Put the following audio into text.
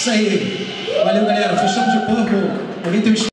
Isso aí. Valeu, galera. Fechamos de Purple. Alguém tem um